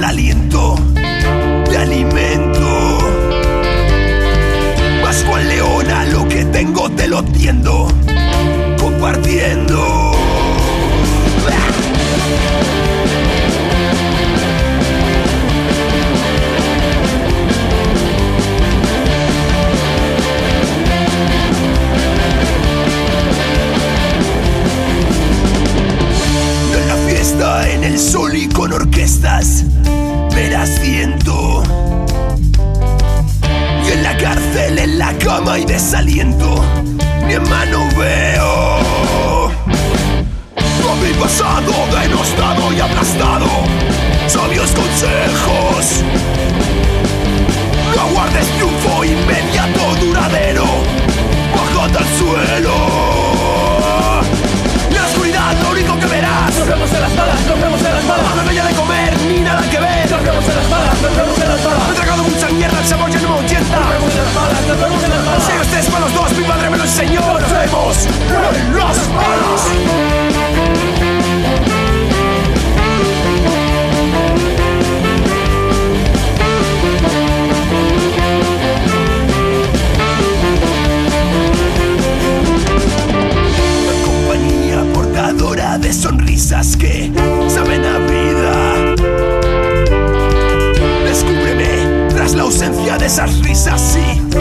el aliento de alimento. Más cual leona, lo que tengo te lo tiendo, compartiendo. En la fiesta, en el sol con orquestas, verás ciento. Y en la cárcel, en la cama y desaliento, mi hermano veo. Con mi pasado denostado y aplastado, sabios consejos. No aguardes triunfo inmediato, duradero, bajate al suelo. El ahuyenta. Nos vemos en. Si para los dos, mi padre me lo enseñó. Nos vemos en las balas. Compañía portadora de sonrisas que de esas risas, sí,